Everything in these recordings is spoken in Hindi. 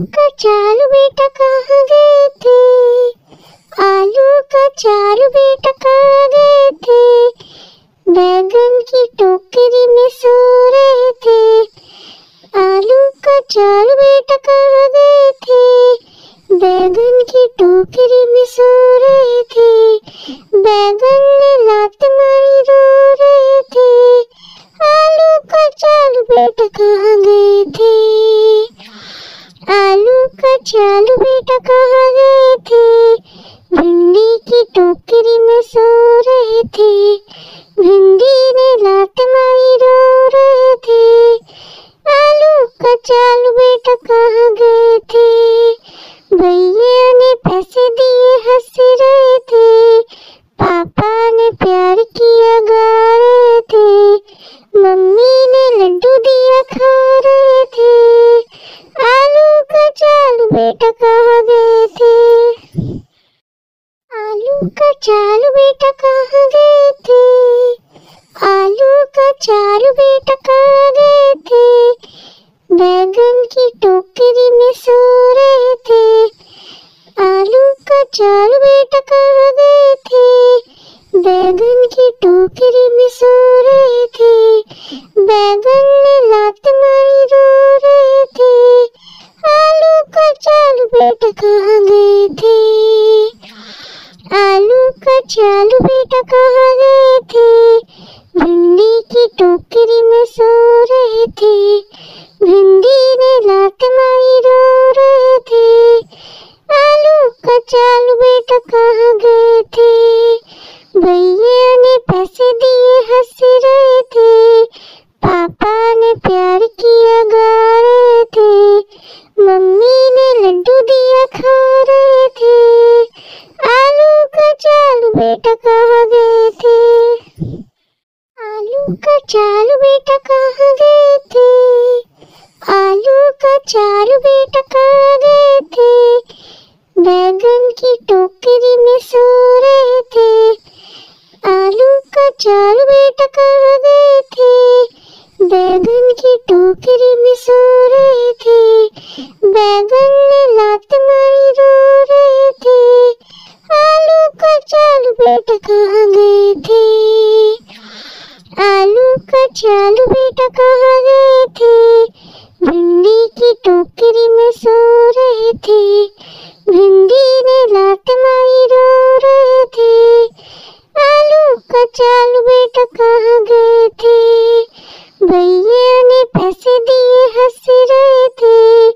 का चार बेटा कहाँ गए थे? आलू का चार बेटा कहाँ गए थे? बैगन की टोकरी में सो रहे थे। आलू का चार बेटा कहाँ गए आलू का चालू बेटा कहाँ गए थे। भिंडी की टोकरी में सो रहे थे। भिंडी ने लात मारी रो रहे थे। आलू का चालू बेटा कहाँ गए थे। बेटा कहाँ गए थे? आलू का चालू बेटा कहाँ गए थे? आलू का चालू बेटा कहाँ गए थे? बैगन की टोकरी में सो रहे थे। आलू का चालू बेटा कहाँ गए थे? बैगन की टोकरी बेटा कहाँ गए थे। आलू का चालू बेटा कहाँ गए थे। भिंडी की टोकरी में सो रहे थे। भिंडी ने लात मारी रो रहे थे। बेटा कहाँ गए थे? आलू का चालू बेटा कहाँ गए थे? आलू का चालू बेटा कहाँ गए थे? बैगन की टोकरी में सो रहे थे। आलू का चालू बेटा कहाँ गए थे? बैगन की टोकरी में सो रहे थे। बैगन ने लात मारी रो रहे थे आलू का चालू बेटा कहाँ गए थे आलू का चालू बेटा कहाँ गए थे। भिंडी की टोकरी में सो रहे थे। भिंडी ने लात मारी रो रहे थे। आलू का चालू बेटा कहाँ गए थे? भैया ने पैसे दिए हंस रहे थे।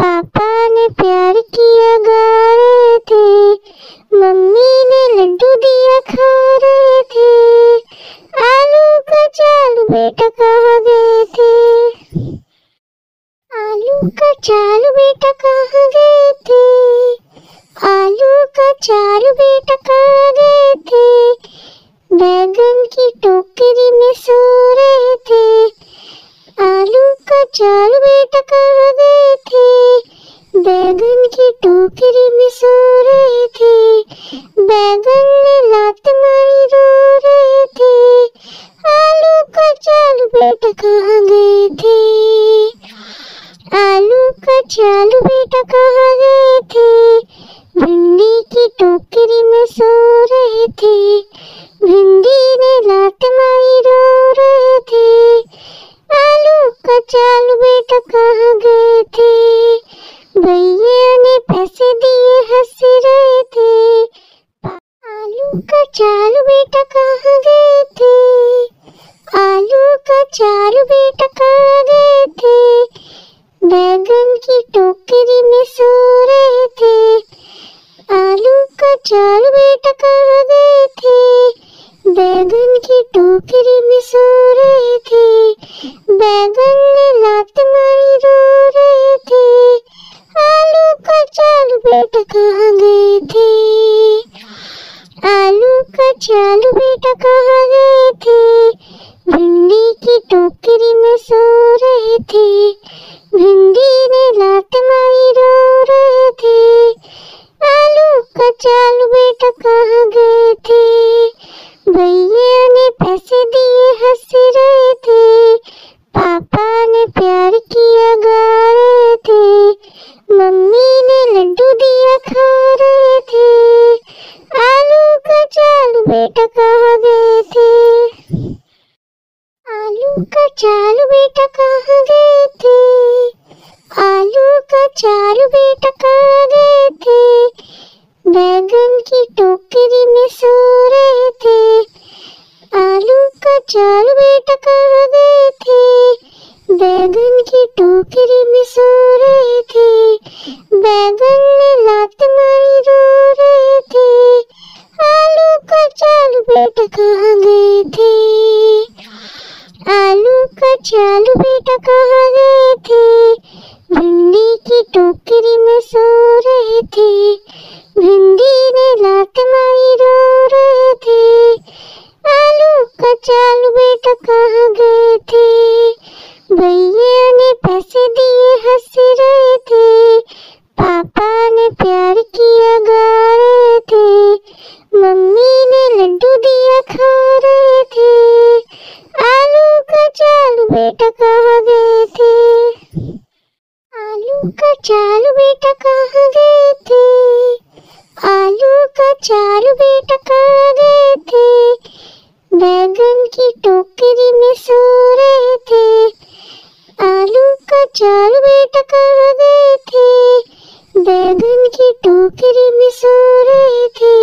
पापा ने प्यार किया गा रहे थे। मम्मी ने लड्डू दिया खा रहे थे। भिंडी लात मारी रो रहे थे। आलू बेटा कहाँ गए थे? भैया ने पैसे दिए हंस रहे थे। आलू बेटा कहाँ गए थे? आलू बेटा कहाँ गए थे? बैगन की टोकरी में सो रहे थे। आलू का चालू बेटा कहाँ थे। बैगन की टोकरी में सो रहे थे। बैगन ने लात मारी रो रहे थे। आलू का चालू बेटा कहाँ गए थे? आलू का चालू बेटा कहाँ गए थे? भिंडी की टोकरी में सो रहे थे। भिंडी ने लात मारी रो रहे थे। आलू कचालू बेटा कहाँ गए थे? भैया ने पैसे दिए, हंस रहे थे। पापा ने प्यार किया, गा रहे थे। मम्मी ने लड्डू दिया, खा रहे थे। आलू कचालू बेटा कहाँ गए थे? आलू कचालू बेटा कहाँ गए थे? आलू कचालू बेटा कहाँ चालू बेटा कहाँ गए थे बैगन की टोकरी में सो रहे थे। बैगन ने लात मारी रो रहे थे। आलू का चालू बेटा कहाँ गए थे? आलू का चालू बेटा कहाँ गए थे? भिंडी की टोकरी में सो रहे थे। भिंडी ने लात मारी रो रहे थे। बेटा कहाँ गए थे आलू का चालू बेटा कहाँ गए थे आलू का चालू बेटा कहाँ गए थे बैगन की टोकरी में सो रहे थे। आलू का चालू बेटा कहाँ गए थे बैगन की टोकरी में सो रहे थे।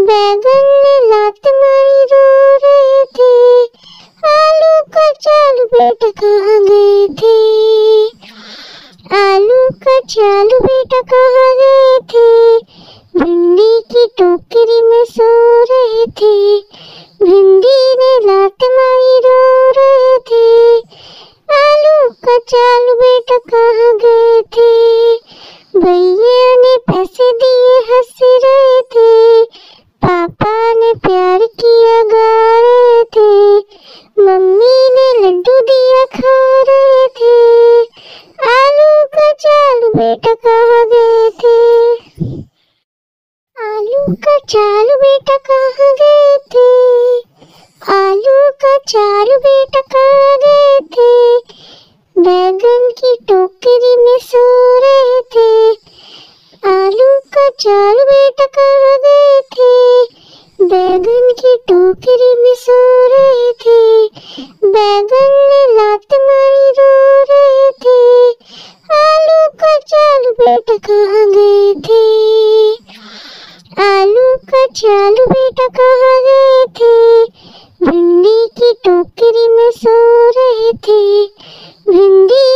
बैगन ने लात मारी रो रहे थे। ने खा रहे थे आलू का चालू बेटा कहाँ गए थे आलू का चालू बेटा कहाँ गए थे आलू का चालू बेटा कहाँ गए थे बैगन की टोकरी में सो रहे थे आलू का चालू बेटा कहाँ गए थे बैगन की टोकरी में सो रहे थे। बैगन ने लात मारी रो रहे थे। आलू का चालू बेटा कहाँ गए थे? आलू का चालू बेटा कहाँ गए थे? भिंडी की टोकरी में सो रहे थे। भिंडी